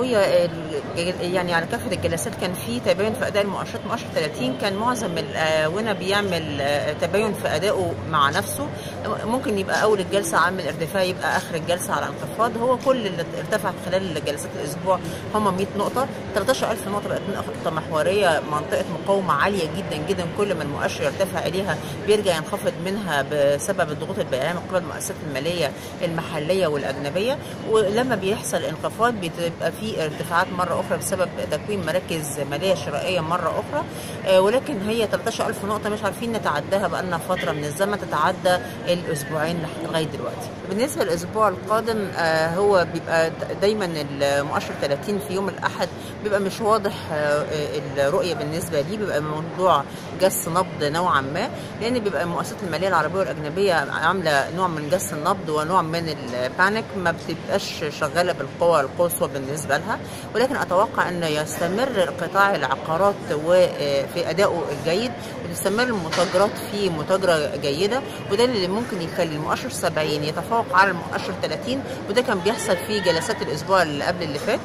هي يعني على كافة الجلسات كان في تباين في أداء المؤشرات. مؤشر 30 كان معظم الاونه بيعمل تباين في أدائه مع نفسه. ممكن يبقى أول الجلسة عامل ارتفاع يبقى آخر الجلسة على انخفاض هو كل اللي ارتفع خلال جلسات الأسبوع هم 100 نقطة. 13000 نقطة بقت نقطة محورية منطقة مقاومة عالية جدا جدا. كل ما المؤشر يرتفع إليها بيرجع ينخفض منها بسبب الضغوط البيعيه من قبل المؤسسات المالية المحلية والأجنبية. ولما بيحصل انخفاض بتبقى في ارتفاعات مرة أخرى بسبب تكوين مراكز مالية شرائية مرة أخرى. ولكن هي 13000 نقطة مش عارفين نتعداها بقالنا فترة من الزمن تتعدى الأسبوعين لغاية دلوقتي. بالنسبة للأسبوع القادم هو بيبقى دايما المؤشر 30 في يوم الأحد بيبقى مش واضح الرؤية بالنسبة ليه بيبقى موضوع جس نبض نوعا ما لأن بيبقى المؤسسات المالية العربية والأجنبية عاملة نوع من جس النبض ونوع من البانيك ما بتبقاش شغالة بالقوة القصوى بالنسبة لها ولكن أتوقع أن يستمر قطاع العقارات وفي ادائه الجيد وتستمر المتاجرات في متاجرة جيدة وده اللي ممكن يخلي المؤشر 70 يتفوق على المؤشر 30 وده كان بيحصل في جلسات الأسبوع اللي قبل اللي فات.